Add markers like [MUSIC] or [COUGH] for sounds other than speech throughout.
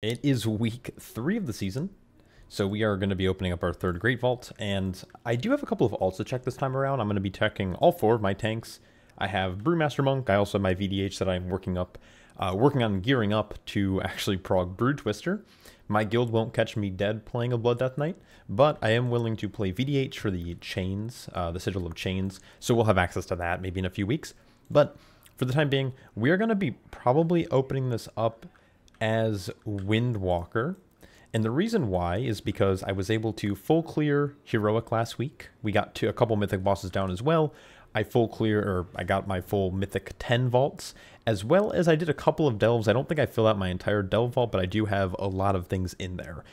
It is week three of the season, so we are going to be opening up our third Great Vault, and I do have a couple of alts to check this time around. I'm going to be checking all four of my tanks. I have Brewmaster Monk, I also have my VDH that I'm working up, uh, working on gearing up to actually prog Brood Twister. My guild won't catch me dead playing a Blood Death Knight, but I am willing to play VDH for the Chains, uh, the Sigil of Chains, so we'll have access to that maybe in a few weeks. But for the time being, we are going to be probably opening this up as Windwalker. And the reason why is because I was able to full clear Heroic last week. We got to a couple Mythic bosses down as well. I full clear, or I got my full Mythic 10 vaults, as well as I did a couple of delves. I don't think I filled out my entire delve vault, but I do have a lot of things in there.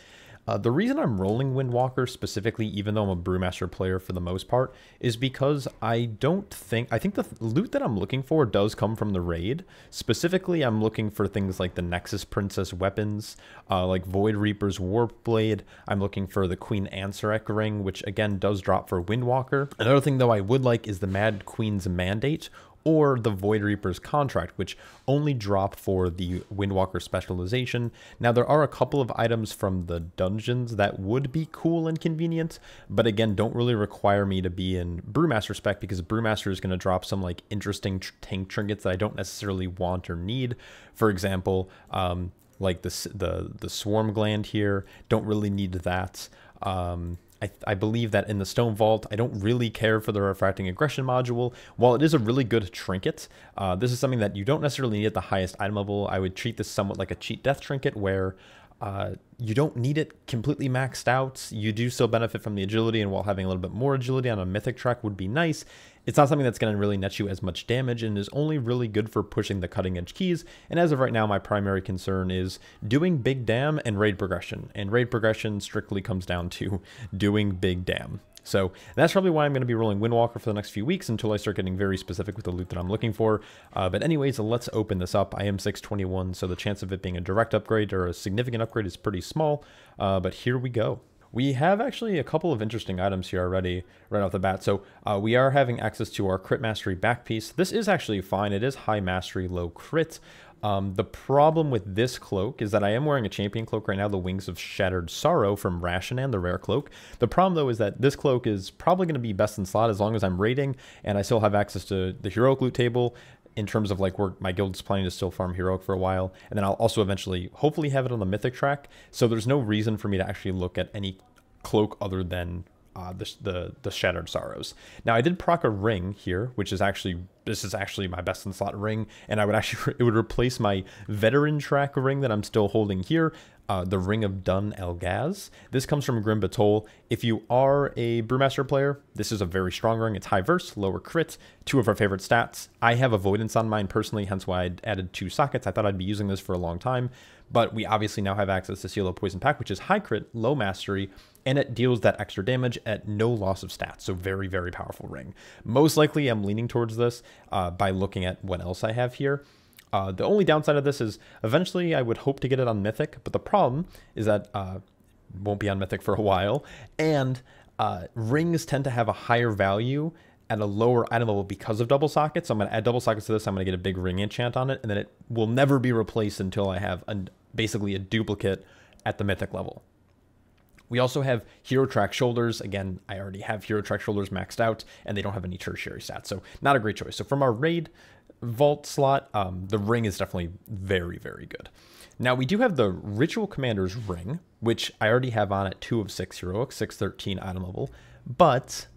Uh, the reason I'm rolling Windwalker specifically, even though I'm a Brewmaster player for the most part, is because I don't think, I think the loot that I'm looking for does come from the raid. Specifically, I'm looking for things like the Nexus Princess weapons, uh, like Void Reaper's Warp Blade. I'm looking for the Queen Ansurek ring, which again does drop for Windwalker. Another thing though I would like is the Mad Queen's Mandate, or the Void Reaper's contract, which only drop for the Windwalker specialization. Now, there are a couple of items from the dungeons that would be cool and convenient, but again, don't really require me to be in Brewmaster spec because Brewmaster is going to drop some like interesting tr tank trinkets that I don't necessarily want or need. For example, um, like the, the, the Swarm Gland here, don't really need that. Um, I, I, believe that in the Stone Vault, I don't really care for the Refracting Aggression module. While it is a really good trinket, uh, this is something that you don't necessarily need at the highest item level. I would treat this somewhat like a cheat death trinket where uh, you don't need it completely maxed out. You do still benefit from the agility, and while having a little bit more agility on a mythic track would be nice, it's not something that's going to really net you as much damage and is only really good for pushing the cutting edge keys. And as of right now, my primary concern is doing big dam and raid progression. And raid progression strictly comes down to [LAUGHS] doing big dam. So that's probably why I'm going to be rolling Windwalker for the next few weeks until I start getting very specific with the loot that I'm looking for. Uh, but anyways, let's open this up. I am 621, so the chance of it being a direct upgrade or a significant upgrade is pretty small. Uh, but here we go. We have actually a couple of interesting items here already right off the bat. So uh, we are having access to our crit mastery back piece. This is actually fine. It is high mastery, low crit. Um, the problem with this cloak is that I am wearing a champion cloak right now, the Wings of Shattered Sorrow from Rasha'nan, the rare cloak. The problem, though, is that this cloak is probably going to be best in slot as long as I'm raiding, and I still have access to the heroic loot table in terms of like where my guild is planning to still farm heroic for a while and then i'll also eventually hopefully have it on the mythic track so there's no reason for me to actually look at any cloak other than uh, the, the, the Shattered Sorrows. Now I did proc a ring here, which is actually this is actually my best in slot ring, and I would actually [LAUGHS] it would replace my veteran track ring that I'm still holding here. Uh, the Ring of Dun Algaz. This comes from Grim Batol. If you are a Brewmaster player, this is a very strong ring. It's high verse, lower crit, two of our favorite stats. I have avoidance on mine personally, hence why I added two sockets. I thought I'd be using this for a long time, but we obviously now have access to Seal of Poison Pact, which is high crit, low mastery, and it deals that extra damage at no loss of stats. So very, very powerful ring. Most likely I'm leaning towards this uh, by looking at what else I have here. Uh, the only downside of this is eventually I would hope to get it on Mythic, but the problem is that uh, won't be on Mythic for a while, and uh, rings tend to have a higher value at a lower item level because of double sockets. So I'm going to add double sockets to this. I'm going to get a big ring enchant on it, and then it will never be replaced until I have a, basically a duplicate at the Mythic level. We also have Hero Track Shoulders. Again, I already have Hero Track Shoulders maxed out, and they don't have any tertiary stats, so not a great choice. So from our raid vault slot, um, the ring is definitely very, very good. Now we do have the Ritual Commander's ring, which I already have on at 2 of 6 heroic, 613 item level, but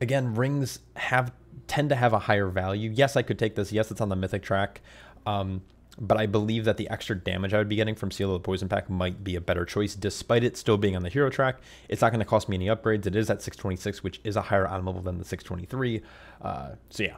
again, rings have tend to have a higher value. Yes, I could take this. Yes, it's on the mythic track. Um, but I believe that the extra damage I would be getting from Seal of the Poison Pact might be a better choice, despite it still being on the hero track. It's not going to cost me any upgrades. It is at 626, which is a higher item level than the 623. Uh, so yeah,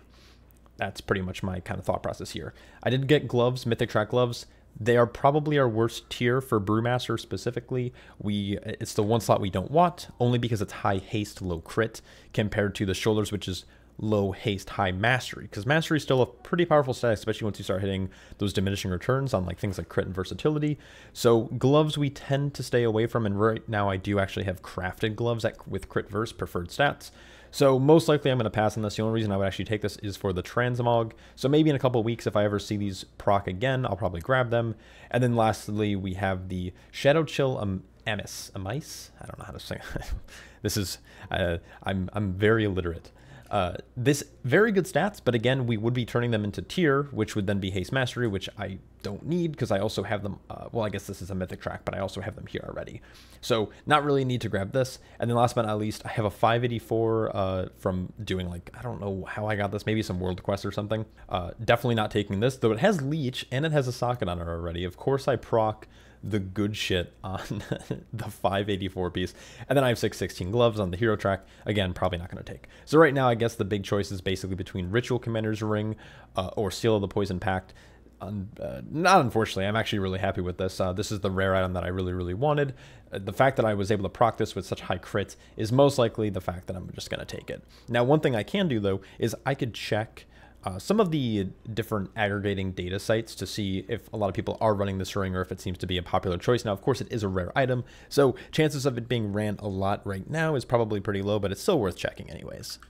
that's pretty much my kind of thought process here. I did get gloves, Mythic Track gloves. They are probably our worst tier for Brewmaster specifically. We It's the one slot we don't want, only because it's high haste, low crit, compared to the shoulders, which is low haste, high mastery. Because mastery is still a pretty powerful stat, especially once you start hitting those diminishing returns on like things like crit and versatility. So gloves we tend to stay away from, and right now I do actually have crafted gloves at, with crit verse preferred stats. So most likely I'm going to pass on this. The only reason I would actually take this is for the Transmog. So maybe in a couple weeks, if I ever see these proc again, I'll probably grab them. And then lastly, we have the Shadow Chill um, Amis. Amice? I don't know how to say [LAUGHS] this is, uh, I'm, I'm very illiterate. Uh, this very good stats, but again, we would be turning them into tier, which would then be haste mastery, which I don't need because I also have them. Uh, well, I guess this is a mythic track, but I also have them here already. So not really need to grab this. And then last but not least, I have a 584 uh, from doing like I don't know how I got this, maybe some world quest or something. Uh, definitely not taking this, though it has leech and it has a socket on it already. Of course, I proc the good shit on [LAUGHS] the 584 piece. And then I have 616 gloves on the hero track. Again, probably not going to take. So right now, I guess the big choice is basically between Ritual Commander's Ring uh, or Seal of the Poison Pact. Um, uh, not unfortunately, I'm actually really happy with this. Uh, this is the rare item that I really, really wanted. Uh, the fact that I was able to proc this with such high crits is most likely the fact that I'm just going to take it. Now, one thing I can do, though, is I could check uh, some of the different aggregating data sites to see if a lot of people are running this ring or if it seems to be a popular choice. Now, of course, it is a rare item, so chances of it being ran a lot right now is probably pretty low, but it's still worth checking anyways.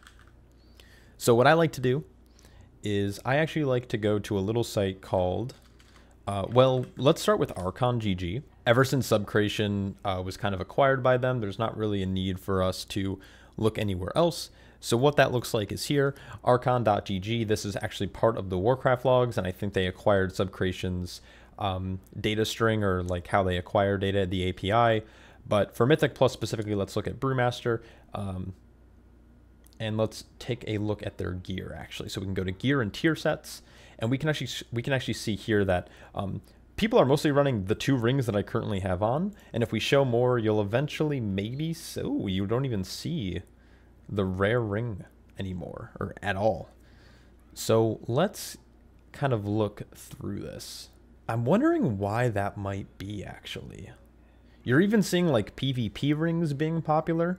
So what I like to do is I actually like to go to a little site called, uh, well, let's start with Archon GG. Ever since Subcreation uh, was kind of acquired by them, there's not really a need for us to look anywhere else. So what that looks like is here, archon.gg. This is actually part of the Warcraft logs, and I think they acquired Subcreation's um, data string or like how they acquire data, the API. But for Mythic Plus specifically, let's look at Brewmaster. Um, and let's take a look at their gear actually. So we can go to gear and tier sets, and we can actually we can actually see here that um, people are mostly running the two rings that I currently have on. And if we show more, you'll eventually maybe so you don't even see the rare ring anymore or at all. So let's kind of look through this. I'm wondering why that might be actually. You're even seeing like PvP rings being popular.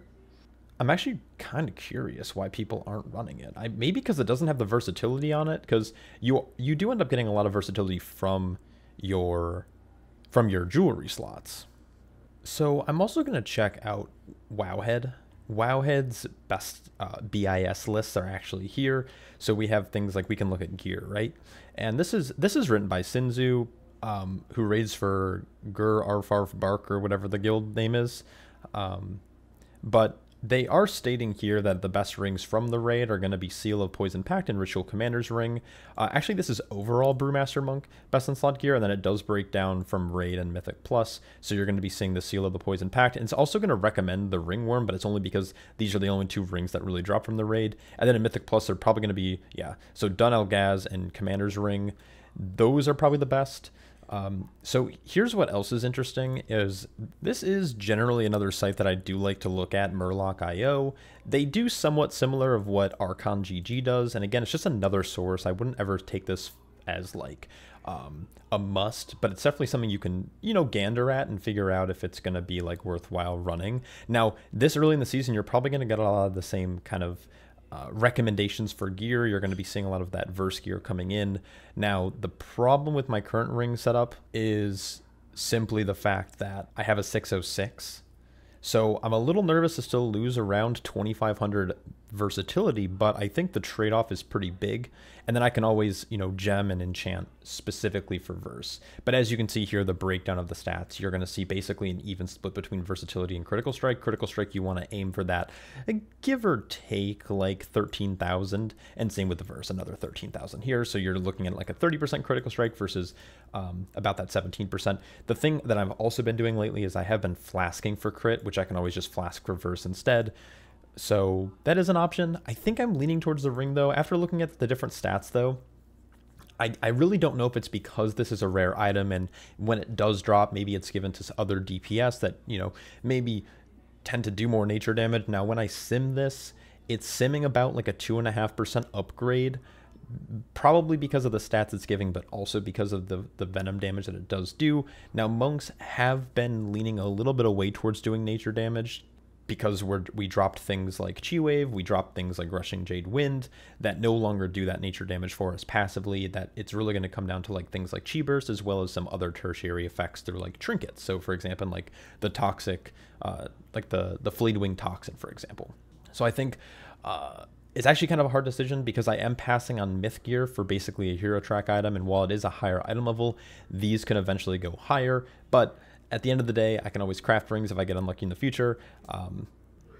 I'm actually kind of curious why people aren't running it. I, maybe because it doesn't have the versatility on it because you you do end up getting a lot of versatility from your from your jewelry slots. So I'm also going to check out Wowhead Wowhead's best uh, BIS lists are actually here. So we have things like we can look at gear, right? And this is this is written by Sinzu, um, who raids for Gur Arfarf Bark or whatever the guild name is. Um, but they are stating here that the best rings from the raid are going to be Seal of Poison Pact and Ritual Commander's Ring. Uh, actually, this is overall Brewmaster Monk best in slot gear, and then it does break down from Raid and Mythic Plus. So you're going to be seeing the Seal of the Poison Pact. And it's also going to recommend the Ringworm, but it's only because these are the only two rings that really drop from the raid. And then in Mythic Plus, they're probably going to be, yeah, so Dun Algaz and Commander's Ring. Those are probably the best. Um, so here's what else is interesting is this is generally another site that I do like to look at, Murloc.io. They do somewhat similar of what Archon GG does, and again, it's just another source. I wouldn't ever take this as like um, a must, but it's definitely something you can, you know, gander at and figure out if it's going to be like worthwhile running. Now, this early in the season, you're probably going to get a lot of the same kind of uh, recommendations for gear. You're going to be seeing a lot of that verse gear coming in. Now, the problem with my current ring setup is simply the fact that I have a 606. So I'm a little nervous to still lose around 2500 versatility, but I think the trade-off is pretty big. And then I can always, you know, gem and enchant specifically for verse. But as you can see here, the breakdown of the stats, you're going to see basically an even split between versatility and critical strike. Critical strike, you want to aim for that, give or take like 13,000. And same with the verse, another 13,000 here. So you're looking at like a 30% critical strike versus um, about that 17%. The thing that I've also been doing lately is I have been flasking for crit, which I can always just flask for verse instead. So that is an option. I think I'm leaning towards the ring though. After looking at the different stats though, I, I really don't know if it's because this is a rare item and when it does drop, maybe it's given to other DPS that, you know, maybe tend to do more nature damage. Now, when I sim this, it's simming about like a 2.5% upgrade, probably because of the stats it's giving, but also because of the, the venom damage that it does do. Now, monks have been leaning a little bit away towards doing nature damage because we're, we dropped things like Chi Wave, we dropped things like Rushing Jade Wind that no longer do that nature damage for us passively. That it's really going to come down to like things like Chi Burst as well as some other tertiary effects through like trinkets. So for example, like the toxic, uh, like the the Flayedwing Toxin, for example. So I think Uh, it's actually kind of a hard decision because I am passing on myth gear for basically a hero track item, and while it is a higher item level, these can eventually go higher. But at the end of the day, I can always craft rings if I get unlucky in the future. Um,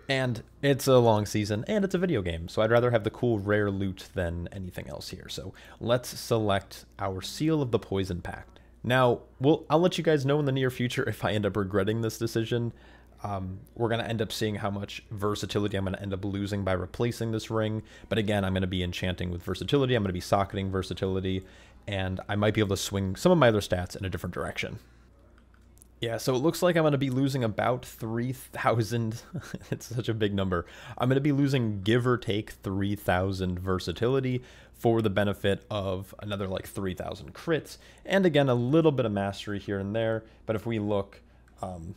and it's a long season, and it's a video game, so I'd rather have the cool rare loot than anything else here. So let's select our Seal of the Poison Pact. Now, we'll, I'll let you guys know in the near future if I end up regretting this decision um, we're going to end up seeing how much versatility I'm going to end up losing by replacing this ring. But again, I'm going to be enchanting with versatility. I'm going to be socketing versatility, and I might be able to swing some of my other stats in a different direction. Yeah, so it looks like I'm going to be losing about 3,000. [LAUGHS] it's such a big number. I'm going to be losing give or take 3,000 versatility for the benefit of another like 3,000 crits. And again, a little bit of mastery here and there. But if we look, um,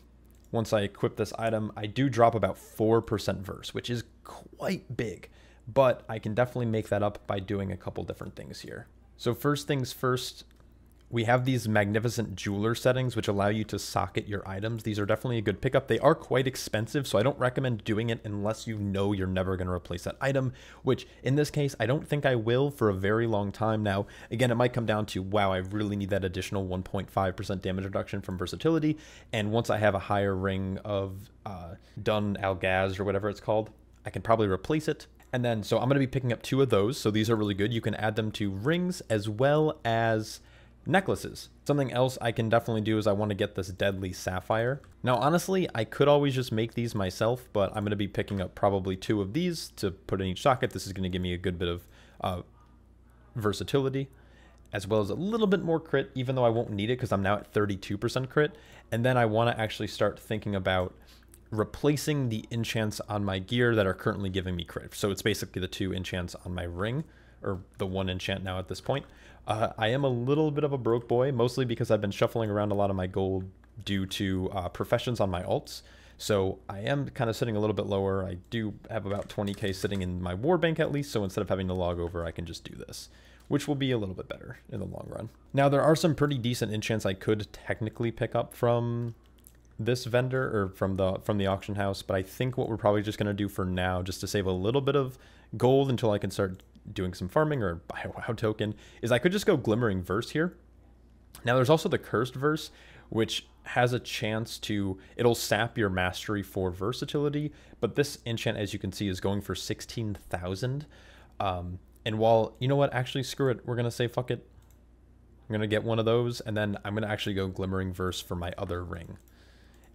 once I equip this item, I do drop about 4% verse, which is quite big, but I can definitely make that up by doing a couple different things here. So first things first, we have these magnificent jeweler settings which allow you to socket your items. These are definitely a good pickup. They are quite expensive, so I don't recommend doing it unless you know you're never going to replace that item, which in this case, I don't think I will for a very long time now. Again, it might come down to, wow, I really need that additional 1.5% damage reduction from versatility, and once I have a higher ring of uh, Dun Algaz or whatever it's called, I can probably replace it. And then, so I'm going to be picking up two of those, so these are really good. You can add them to rings as well as necklaces. Something else I can definitely do is I want to get this deadly sapphire. Now, honestly, I could always just make these myself, but I'm going to be picking up probably two of these to put in each socket. This is going to give me a good bit of uh, versatility, as well as a little bit more crit, even though I won't need it because I'm now at 32% crit. And then I want to actually start thinking about replacing the enchants on my gear that are currently giving me crit. So it's basically the two enchants on my ring, or the one enchant now at this point. Uh, I am a little bit of a broke boy, mostly because I've been shuffling around a lot of my gold due to uh, professions on my alts. So I am kind of sitting a little bit lower. I do have about 20k sitting in my war bank at least, so instead of having to log over, I can just do this, which will be a little bit better in the long run. Now, there are some pretty decent enchants I could technically pick up from this vendor or from the from the auction house, but I think what we're probably just going to do for now, just to save a little bit of gold until I can start doing some farming or buy a [LAUGHS] WoW token is I could just go Glimmering Verse here. Now there's also the Cursed Verse, which has a chance to, it'll sap your mastery for versatility, but this enchant, as you can see, is going for 16,000. Um, and while, you know what, actually, screw it, we're going to say fuck it. I'm going to get one of those, and then I'm going to actually go Glimmering Verse for my other ring.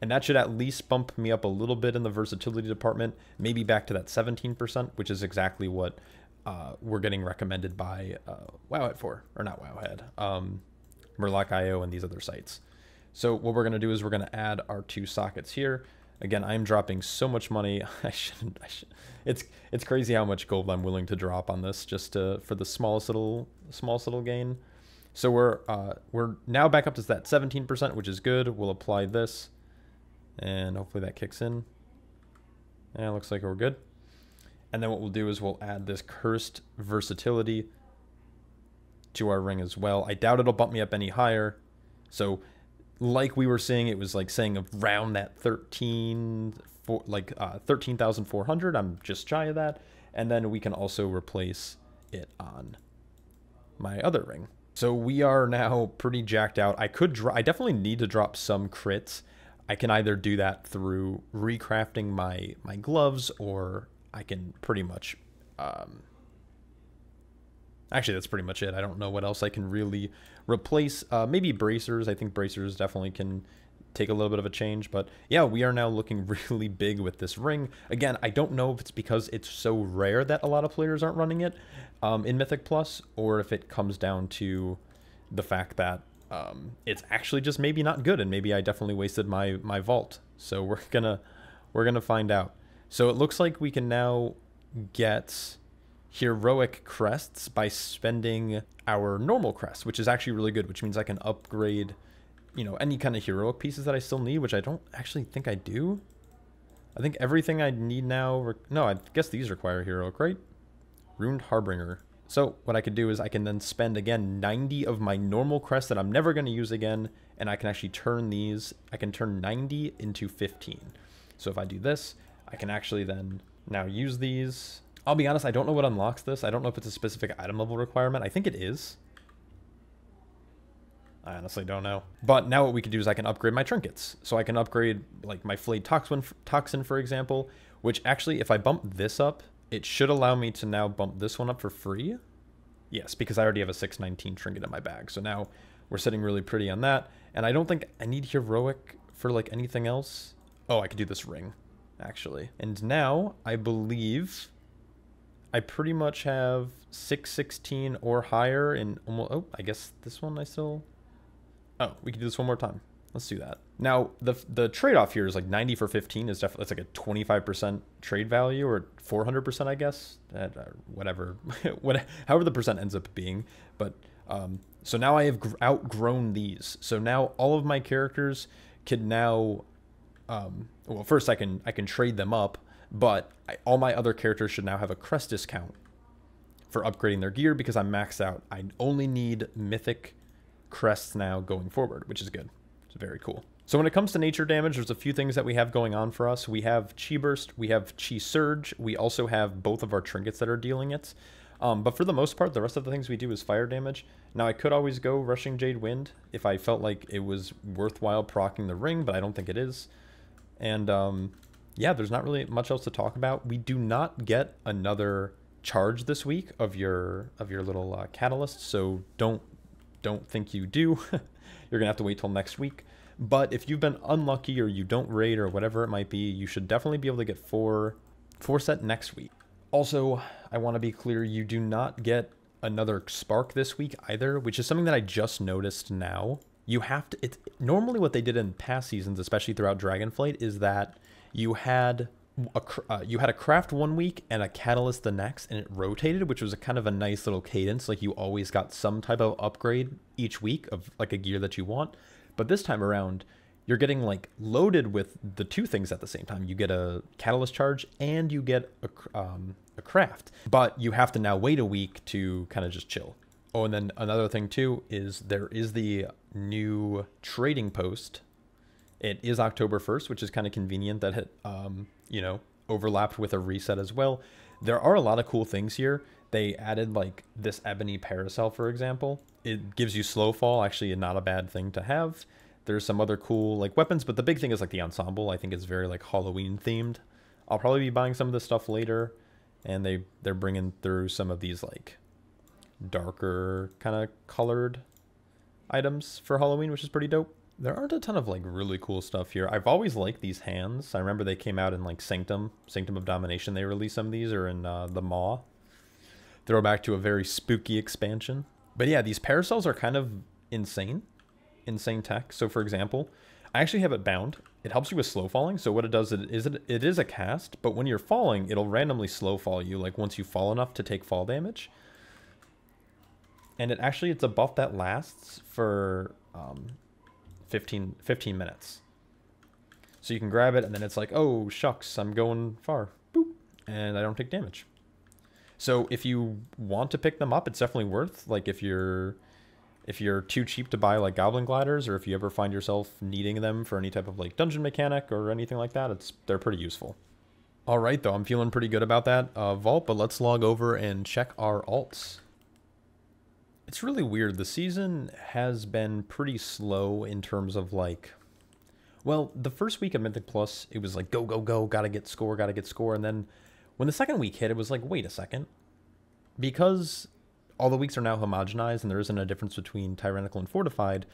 And that should at least bump me up a little bit in the versatility department, maybe back to that 17%, which is exactly what uh, we're getting recommended by uh, Wowhead for, or not Wowhead, um, Murloc.io and these other sites. So what we're going to do is we're going to add our two sockets here. Again, I'm dropping so much money. [LAUGHS] I shouldn't. I should, it's it's crazy how much gold I'm willing to drop on this just to, for the smallest little smallest little gain. So we're uh, we're now back up to that 17%, which is good. We'll apply this, and hopefully that kicks in. And it looks like we're good. And then what we'll do is we'll add this cursed versatility to our ring as well. I doubt it'll bump me up any higher. So like we were saying, it was like saying around that 13, for, like uh, 13,400. I'm just shy of that. And then we can also replace it on my other ring. So we are now pretty jacked out. I could I definitely need to drop some crits. I can either do that through recrafting my my gloves or I can pretty much. Um, actually, that's pretty much it. I don't know what else I can really replace. Uh, maybe bracers. I think bracers definitely can take a little bit of a change. But yeah, we are now looking [LAUGHS] really big with this ring. Again, I don't know if it's because it's so rare that a lot of players aren't running it um, in Mythic Plus, or if it comes down to the fact that um, it's actually just maybe not good, and maybe I definitely wasted my my vault. So [LAUGHS] we're gonna we're gonna find out. So it looks like we can now get heroic crests by spending our normal crest, which is actually really good, which means I can upgrade, you know, any kind of heroic pieces that I still need, which I don't actually think I do. I think everything I need now, no, I guess these require heroic, right? Runed Harbinger. So what I could do is I can then spend again 90 of my normal crests that I'm never going to use again, and I can actually turn these, I can turn 90 into 15. So if I do this, I can actually then now use these. I'll be honest, I don't know what unlocks this. I don't know if it's a specific item level requirement. I think it is. I honestly don't know. But now what we can do is I can upgrade my trinkets. So I can upgrade like my flayed toxin, toxin for example, which actually if I bump this up, it should allow me to now bump this one up for free. Yes, because I already have a 619 trinket in my bag. So now we're sitting really pretty on that. And I don't think I need heroic for like anything else. Oh, I could do this ring, actually. And now I believe I pretty much have 616 or higher in almost, oh, I guess this one I still, oh, we can do this one more time. Let's do that. Now, the the trade-off here is like 90 for 15 is definitely, that's like a 25% trade value or 400%, I guess, uh, whatever, [LAUGHS] what, however the percent ends up being. But, um, so now I have outgrown these. So now all of my characters can now, um, well, first I can, I can trade them up, but I, all my other characters should now have a crest discount for upgrading their gear because I'm maxed out. I only need mythic crests now going forward, which is good. It's very cool. So when it comes to nature damage, there's a few things that we have going on for us. We have Chi Burst, we have Chi Surge, we also have both of our trinkets that are dealing it. Um, but for the most part, the rest of the things we do is fire damage. Now, I could always go Rushing Jade Wind if I felt like it was worthwhile procking the ring, but I don't think it is. And um, yeah, there's not really much else to talk about. We do not get another charge this week of your of your little uh, catalyst, so don't don't think you do. [LAUGHS] You're to have to wait till next week. But if you've been unlucky or you don't raid or whatever it might be, you should definitely be able to get four, four set next week. Also, I want to be clear, you do not get another spark this week either, which is something that I just noticed now. You have to, it's normally what they did in past seasons, especially throughout Dragonflight, is that you had a, uh, you had a craft one week and a catalyst the next, and it rotated, which was a kind of a nice little cadence. Like you always got some type of upgrade each week of like a gear that you want. But this time around, you're getting like loaded with the two things at the same time. You get a catalyst charge and you get a, um, a craft, but you have to now wait a week to kind of just chill. Oh, and then another thing too is there is the new trading post. It is October 1st, which is kind of convenient that it, um, you know, overlapped with a reset as well. There are a lot of cool things here. They added like this ebony parasol, for example. It gives you slow fall, actually not a bad thing to have. There's some other cool like weapons, but the big thing is like the ensemble. I think it's very like Halloween themed. I'll probably be buying some of this stuff later, and they they're bringing through some of these like darker kind of colored items for Halloween, which is pretty dope. There aren't a ton of like really cool stuff here. I've always liked these hands. I remember they came out in like Sanctum, Sanctum of Domination. They released some of these, or in uh, the Maw. Throwback to a very spooky expansion. But yeah, these parasols are kind of insane, insane tech. So for example, I actually have it bound. It helps you with slow falling. So what it does is it, it is a cast, but when you're falling, it'll randomly slow fall you. Like once you fall enough to take fall damage. And it actually it's a buff that lasts for um, 15, 15 minutes. So you can grab it, and then it's like, oh, shucks, I'm going far. Boop. And I don't take damage. So if you want to pick them up, it's definitely worth. Like if you're if you're too cheap to buy like goblin gliders, or if you ever find yourself needing them for any type of like dungeon mechanic or anything like that, it's they're pretty useful. All right, though, I'm feeling pretty good about that uh, vault, but let's log over and check our alts. It's really weird. The season has been pretty slow in terms of like, well, the first week of Mythic Plus, it was like go go go, gotta get score, gotta get score, and then when the second week hit, it was like, wait a second, because all the weeks are now homogenized and there isn't a difference between tyrannical and fortified.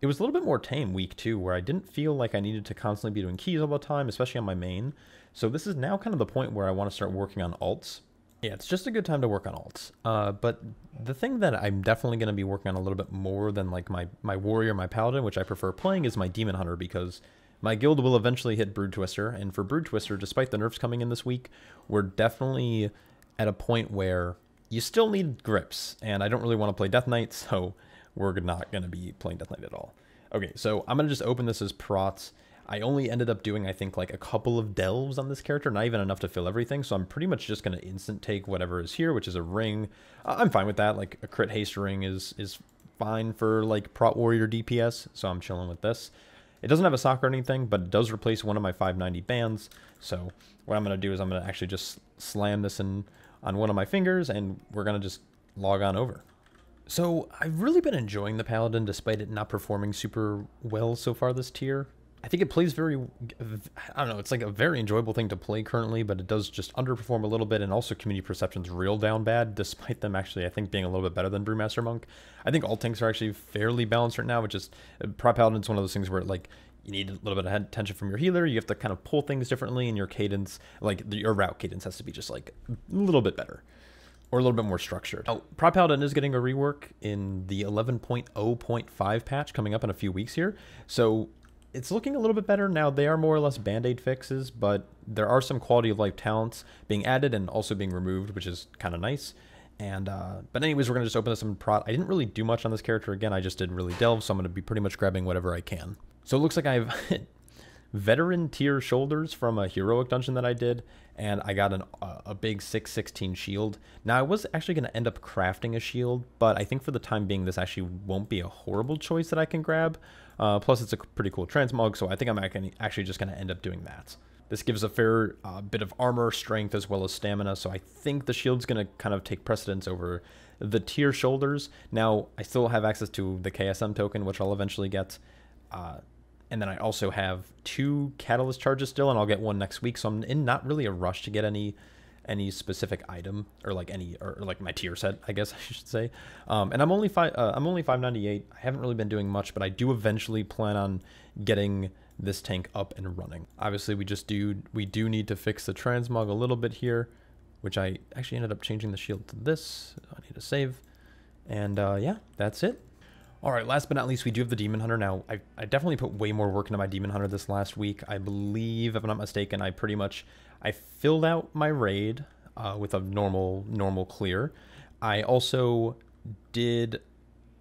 It was a little bit more tame week two, where I didn't feel like I needed to constantly be doing keys all the time, especially on my main. So this is now kind of the point where I want to start working on alts yeah, it's just a good time to work on alts. Uh, but the thing that I'm definitely going to be working on a little bit more than like my my warrior, my paladin, which I prefer playing, is my demon hunter because my guild will eventually hit Brood Twister, and for Brood Twister, despite the nerfs coming in this week, we're definitely at a point where you still need grips, and I don't really want to play Death Knight, [LAUGHS] so we're not going to be playing Death Knight at all. Okay, so I'm going to just open this as Prots. I only ended up doing, I think, like a couple of delves on this character, not even enough to fill everything. So I'm pretty much just going to instant take whatever is here, which is a ring. Uh, I'm fine with that. Like a crit haste ring is is fine for like prot warrior DPS. So I'm chilling with this. It doesn't have a sock or anything, but it does replace one of my 590 bands. So what I'm going to do is I'm going to actually just slam this in on one of my fingers, and we're going to just log on over. So I've really been enjoying the Paladin despite it not performing super well so far this tier. I think it plays very, I don't know, it's like a very enjoyable thing to play currently, but it does just underperform a little bit, and also community perception's real down bad, [LAUGHS] despite them actually, I think, being a little bit better than Brewmaster Monk. I think all tanks are actually fairly balanced right now, which is, uh, Prot Paladin's one of those things where, like, you need a little bit of attention from your healer, you have to kind of pull things differently, and your cadence, like, your route cadence has to be just, like, a little bit better or a little bit more structured. Oh, Prop Paladin is getting a rework in the 11.0.5 patch coming up in a few weeks here. So it's looking a little bit better now. They are more or less band-aid fixes, but there are some quality of life talents being added and also being removed, which is kind of nice. And uh, but anyways, we're gonna just open this up in prot. I didn't really do much on this character again. I just did really delve, so I'm gonna be pretty much grabbing whatever I can. So it looks like I have [LAUGHS] veteran tier shoulders from a heroic dungeon that I did, and I got an, uh, a big 616 shield. Now, I was actually to end up crafting a shield, but I think for the time being, this actually won't be a horrible choice that I can grab. Uh, plus, it's a pretty cool transmog, so I think I'm actually just going to end up doing that. This gives a fair uh, bit of armor, strength, as well as stamina, so I think the shield's going to kind of take precedence over the tier shoulders. Now, I still have access to the KSM token, which I'll eventually get. Uh, and then I also have two catalyst charges still, and I'll get one next week. So I'm in not really a rush to get any any specific item or like any or, like my tier set, I guess [LAUGHS] I should say. Um, and I'm only five. Uh, I'm only 598. I haven't really been doing much, but I do eventually plan on getting this tank up and running. Obviously, we just do we do need to fix the transmog a little bit here, which I actually ended up changing the shield to this. I need to save, and uh, yeah, that's it. All right, last but not least, we do have the Demon Hunter. Now, I, I definitely put way more work into my Demon Hunter this last week. I believe, if I'm not mistaken, I pretty much, I filled out my raid uh, with a normal, normal clear. I also did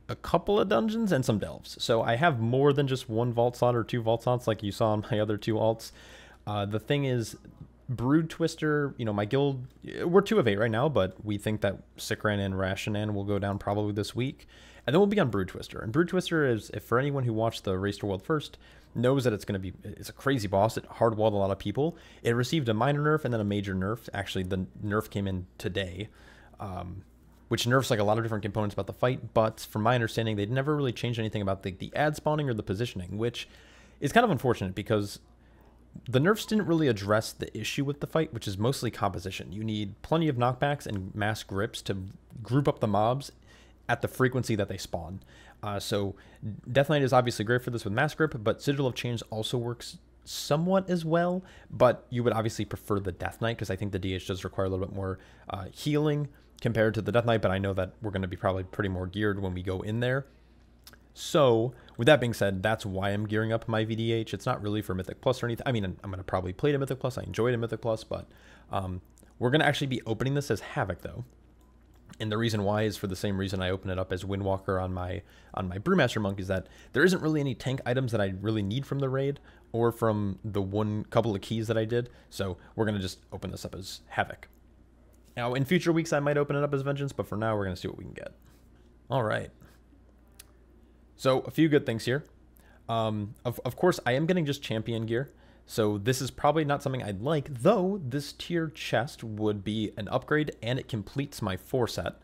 a couple of dungeons and some delves. So I have more than just one vault slot or two vault slots like you saw on [LAUGHS] my other two alts. Uh, the thing is, Brood Twister, you know, my guild, we're two of eight right now, but we think that Sikran and Rasha'nan will go down probably this week. And then we'll be on Brood Twister. And Brood Twister is, if for anyone who watched the Race to World first, knows that it's going to be, it's a crazy boss. It hardwalled a lot of people. It received a minor nerf and then a major nerf. Actually, the nerf came in today, um, which nerfs like a lot of different components about the fight. But from my understanding, they'd never really changed anything about the, the ad spawning or the positioning, which is kind of unfortunate because the nerfs didn't really address the issue with the fight, which is mostly composition. You need plenty of knockbacks and mass grips to group up the mobs at the frequency that they spawn. Uh, so Death Knight is obviously great for this with Mass Grip, but Sigil of Chains also works somewhat as well. But you would obviously prefer the Death Knight because I think the DH does require a little bit more uh, healing compared to the Death Knight. But I know that we're going to be probably pretty more geared when we go in there. So with that being said, that's why I'm gearing up my VDH. It's not really for Mythic Plus or anything. I mean, I'm going to probably play in Mythic Plus. I enjoyed in Mythic Plus, but um, we're going to actually be opening this as Havoc though. And the reason why is for the same reason I open it up as Windwalker on my on my Brewmaster Monk is that there isn't really any tank items that I really need from the raid or from the one couple of keys that I did. So we're gonna just open this up as Havoc. Now in future weeks I might open it up as Vengeance, but for now we're gonna see what we can get. All right. So a few good things here. Um, of, of course, I am getting just champion gear. So this is probably not something I'd like, though this tier chest would be an upgrade and it completes my 4 set.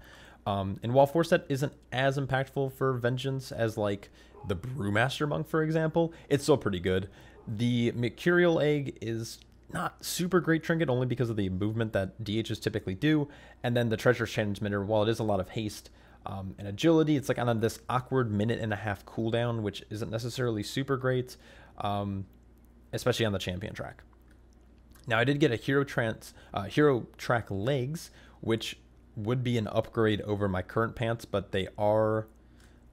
Um, and while 4 set isn't as impactful for Vengeance as like the Brewmaster Monk, for example, it's still pretty good. The Mercurial Egg is not super great trinket only because of the movement that DHs typically do. And then the Treacherous Transmitter, while it is a lot of haste, um, and agility. It's like on this awkward minute and a half cooldown, which isn't necessarily super great. Um, especially on the champion track. Now I did get a hero trans uh, hero track legs, which would be an upgrade over my current pants, but they are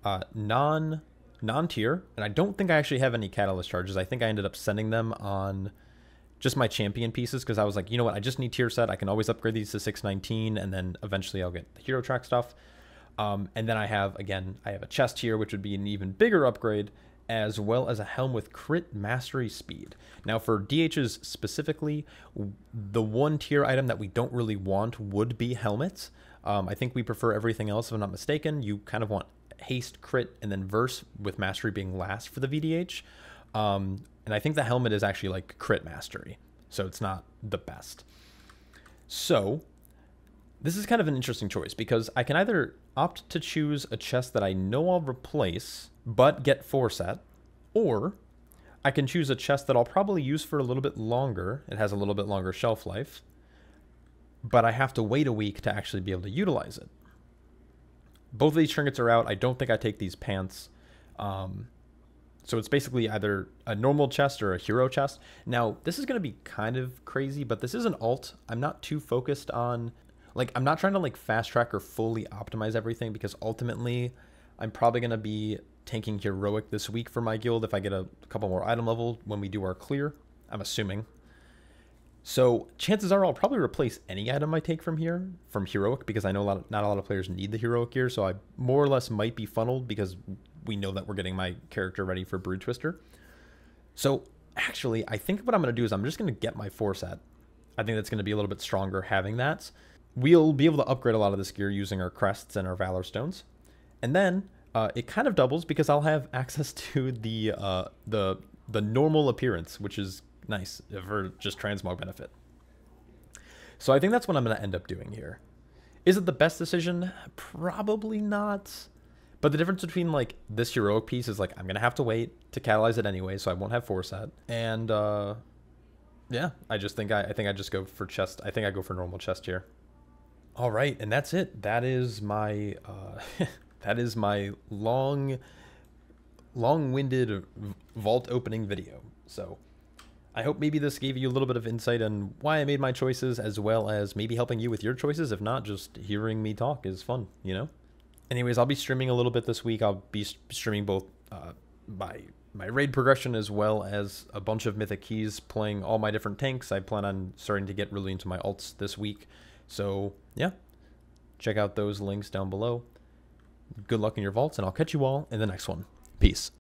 uh, non non tier, and I don't think I actually have any catalyst charges. I think I ended up sending them on just my champion pieces because I was like, you know what, I just need tier set. I can always upgrade these to 619, and then eventually I'll get the hero track stuff. Um, and then I have again, I have a chest here, which would be an even bigger upgrade, as well as a helm with crit mastery speed. Now, for DHs specifically, the one tier item that we don't really want would be helmets. Um, I think we prefer everything else, if I'm not mistaken. You kind of want haste, crit, and then verse, with mastery being last for the VDH. Um, and I think the helmet is actually like crit mastery, so it's not the best. So, This is kind of an interesting choice because I can either opt to choose a chest that I know I'll replace but get four set, or I can choose a chest that I'll probably use for a little bit longer. It has a little bit longer shelf life, but I have to wait a week to actually be able to utilize it. Both of these trinkets are out. I don't think I take these pants. Um, so it's basically either a normal chest or a hero chest. Now, this is going to be kind of crazy, but this is an alt. I'm not too focused on, like, I'm not trying to, like, fast track or fully optimize everything because ultimately I'm probably going to be tanking heroic this week for my guild if I get a couple more item level when we do our clear. I'm assuming. So chances are I'll probably replace any item I take from here from heroic because I know a lot of, not a lot of players need the heroic gear. So I more or less might be funneled because we know that we're getting my character ready for Brood Twister. So actually, I think what I'm going to do is I'm just going to get my four set. I think that's going to be a little bit stronger having that. We'll be able to upgrade a lot of this gear using our crests and our Valor Stones. And then uh, it kind of doubles because I'll have [LAUGHS] access to the uh, the the normal appearance, which is nice for just transmog benefit. So I think that's what I'm going to end up doing here. Is it the best decision? Probably not. But the difference between like this heroic piece is like I'm gonna have to wait to catalyze it anyway, so I won't have four set. And uh, yeah, I just think I, I think I just go for chest. I think I go for normal chest here. All right, and that's it. That is my uh, [LAUGHS] that is my long, long-winded vault opening video. So. I hope maybe this gave you a little bit of insight on why I made my choices, as well as maybe helping you with your choices. If not, just hearing me talk is fun, you know? anyways, I'll be streaming a little bit this week. I'll be streaming both uh, my my raid progression as well as a bunch of mythic keys, playing all my different tanks. I plan on starting to get really into my alts this week. So yeah, check out those links down below. Good luck in your vaults, and I'll catch you all in the next one. Peace.